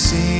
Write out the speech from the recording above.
see.